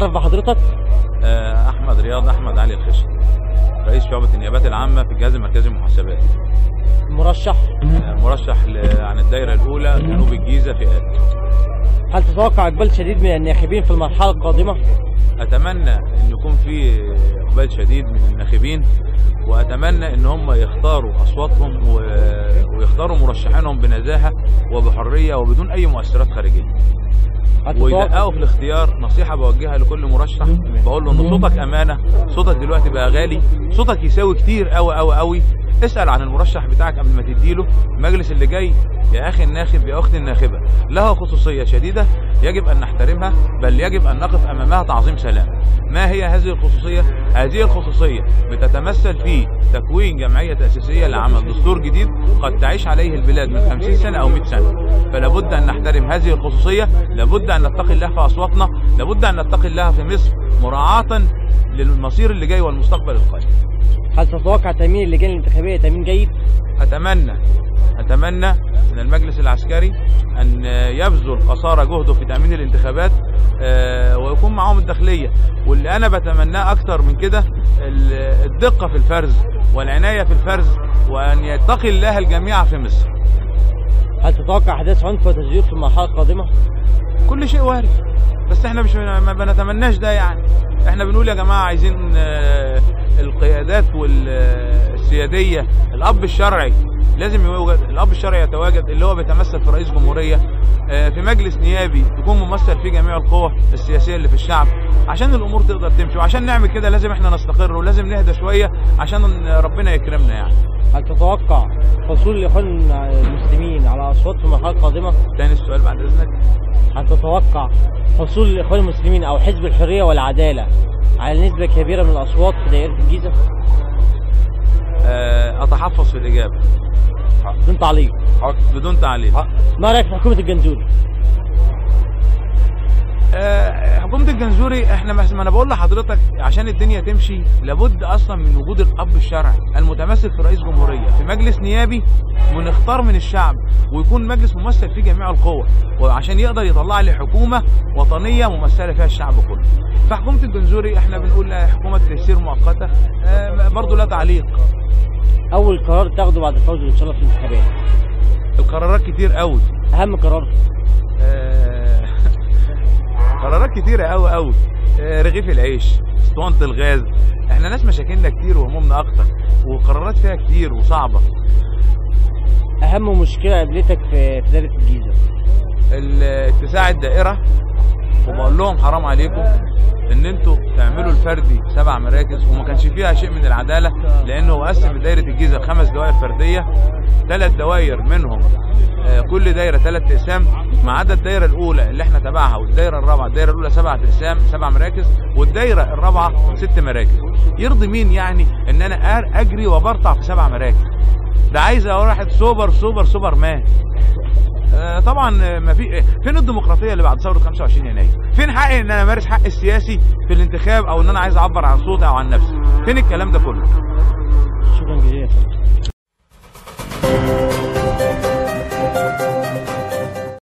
اتعرف بحضرتك؟ آه، أحمد رياض أحمد علي الخشن رئيس شعبة النيابات العامة في الجهاز المركزي للمحاسبات. مرشح. آه، مرشح عن الدائرة الأولى جنوب الجيزة فئات هل تتوقع إقبال شديد من الناخبين في المرحلة القادمة؟ أتمنى أن يكون في إقبال شديد من الناخبين وأتمنى أن هم يختاروا أصواتهم ويختاروا مرشحينهم بنزاهة وبحرية وبدون أي مؤثرات خارجية. ويدققوا في الاختيار. نصيحة بوجهها لكل مرشح. بقول له إن صوتك أمانة. صوتك دلوقتي بقى غالي. صوتك يساوي كتير قوي قوي قوي اسأل عن المرشح بتاعك قبل ما تديله. المجلس اللي جاي يا أخي الناخب يا أختي الناخبة. لها خصوصية شديدة يجب أن نحترمها بل يجب أن نقف أمامها تعظيم سلام. ما هي هذه الخصوصية؟ هذه الخصوصية بتتمثل في تكوين جمعية تأسيسية لعمل دستور جديد قد تعيش عليه البلاد من 50 سنة أو 100 سنة. فلا بد أن نحترم هذه الخصوصية لابد أن نتقي الله في أصواتنا لابد أن نتقي الله في مصر مراعاة للمصير اللي جاي والمستقبل القادم هل تتوقع تأمين اللجان الانتخابية تأمين جيد؟ أتمنى أتمنى من المجلس العسكري أن يبذل قصارى جهده في تأمين الانتخابات آه، ويكون معاهم الداخلية. واللي أنا بتمناه أكتر من كده ال- الدقة في الفرز والعناية في الفرز وأن يتقي الله الجميع في مصر. هل تتوقع أحداث عنف وتزوير في المرحلة القادمة؟ كل شيء وارد. بس إحنا مش ما بنتمناش ده يعني. إحنا بنقول يا جماعة عايزين آه، القيادات والسيادية الأب الشرعي لازم يوجد الأب الشرعي يتواجد اللي هو بيتمثل في رئيس جمهورية آه، في مجلس نيابي يكون ممثل فيه جميع القوى السياسية اللي في الشعب. عشان الأمور تقدر تمشي وعشان نعمل كده لازم إحنا نستقر ولازم نهدى شوية عشان ربنا يكرمنا يعني. هل تتوقع حصول الاخوان المسلمين على أصوات في المرحله القادمه تاني السؤال بعد إذنك. هل تتوقع حصول الاخوان المسلمين أو حزب الحرية والعدالة على نسبة كبيرة من الأصوات في دائرة الجيزة؟ آه، أتحفظ في الإجابة. بدون تعليق. بدون تعليق. ما رأيك في حكومة الجنزوري آه، حكومة الجنزوري إحنا ما أنا بقول لحضرتك عشان الدنيا تمشي لابد أصلا من وجود الأب الشرعي المتمثل في رئيس جمهورية في مجلس نيابي ونختار من الشعب ويكون مجلس ممثل فيه جميع القوى وعشان يقدر يطلع لي حكومة وطنية ممثلة فيها الشعب كله. فحكومة الجنزوري إحنا بنقول لها حكومة تيسير مؤقتة. آه، برضو لا تعليق. أول قرار تاخده بعد الفوز إن شاء الله في الانتخابات. القرارات كتير قوي. أهم قرار. آه، قرارات كتيرة قوي قوي. آه، رغيف العيش أسطوانة الغاز. إحنا ناس مشاكلنا كتير وهمومنا أكتر وقرارات فيها كتير وصعبة. أهم مشكلة قابلتك في دائره الجيزة؟ ال- اتساع الدائرة وبقول لهم حرام عليكم. ان أنتوا تعملوا الفردي سبع مراكز وما كانش فيها شيء من العدالة لأنه قسم دايرة الجيزة خمس دوائر فردية ثلاث دوائر منهم آه، كل دايرة ثلاث اقسام ما عدا الدايرة الاولى اللي إحنا تبعها والدايرة الرابعة الدايرة الاولى سبعة اقسام سبع مراكز والدايرة الرابعة ست مراكز. يرضي مين يعني ان أنا اجري وبرطع في سبع مراكز؟ ده عايز واحد super super superman. طبعا آه، ما في آه، فين الديمقراطية اللي بعد ثورة 25 يناير؟ فين حقي إن أنا امارس حقي السياسي في الانتخاب أو إن أنا عايز أعبر عن صوتي أو عن نفسي؟ فين الكلام ده كله؟ شكرا جزيلا